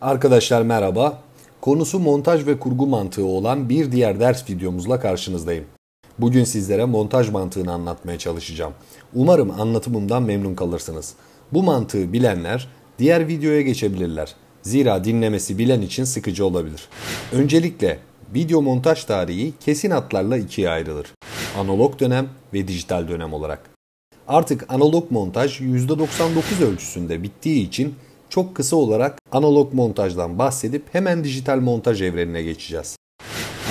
Arkadaşlar merhaba. Konusu montaj ve kurgu mantığı olan bir diğer ders videomuzla karşınızdayım. Bugün sizlere montaj mantığını anlatmaya çalışacağım. Umarım anlatımımdan memnun kalırsınız. Bu mantığı bilenler diğer videoya geçebilirler. Zira dinlemesi bilen için sıkıcı olabilir. Öncelikle video montaj tarihi kesin hatlarla ikiye ayrılır. Analog dönem ve dijital dönem olarak. Artık analog montaj %99 ölçüsünde bittiği için çok kısa olarak analog montajdan bahsedip hemen dijital montaj evrenine geçeceğiz.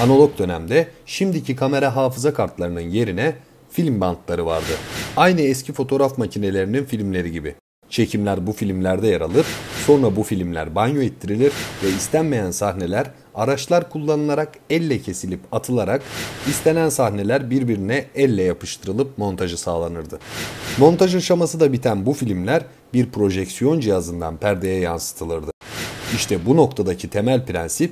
Analog dönemde şimdiki kamera hafıza kartlarının yerine film bantları vardı. Aynı eski fotoğraf makinelerinin filmleri gibi. Çekimler bu filmlerde yer alır, sonra bu filmler banyo ettirilir ve istenmeyen sahneler araçlar kullanılarak elle kesilip atılarak istenen sahneler birbirine elle yapıştırılıp montajı sağlanırdı. Montaj aşaması da biten bu filmler bir projeksiyon cihazından perdeye yansıtılırdı. İşte bu noktadaki temel prensip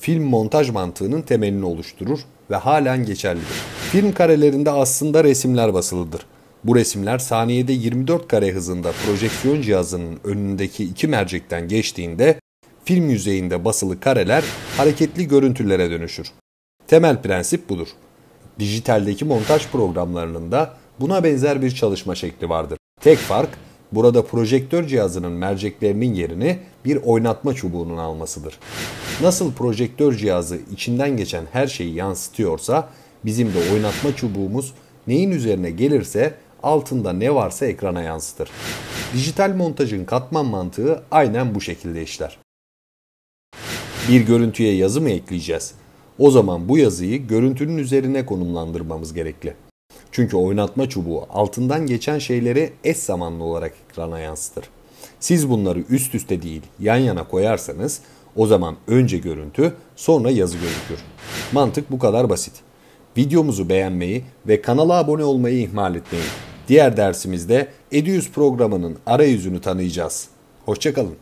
film montaj mantığının temelini oluşturur ve halen geçerlidir. Film karelerinde aslında resimler basılıdır. Bu resimler saniyede 24 kare hızında projeksiyon cihazının önündeki iki mercekten geçtiğinde film yüzeyinde basılı kareler hareketli görüntülere dönüşür. Temel prensip budur. Dijitaldeki montaj programlarının da buna benzer bir çalışma şekli vardır. Tek fark burada projektör cihazının merceklerinin yerini bir oynatma çubuğunun almasıdır. Nasıl projektör cihazı içinden geçen her şeyi yansıtıyorsa bizim de oynatma çubuğumuz neyin üzerine gelirse altında ne varsa ekrana yansıtır. Dijital montajın katman mantığı aynen bu şekilde işler. Bir görüntüye yazı mı ekleyeceğiz? O zaman bu yazıyı görüntünün üzerine konumlandırmamız gerekli. Çünkü oynatma çubuğu altından geçen şeyleri eş zamanlı olarak ekrana yansıtır. Siz bunları üst üste değil yan yana koyarsanız o zaman önce görüntü sonra yazı gözükür. Mantık bu kadar basit. Videomuzu beğenmeyi ve kanala abone olmayı ihmal etmeyin. Diğer dersimizde Edius programının arayüzünü tanıyacağız. Hoşçakalın.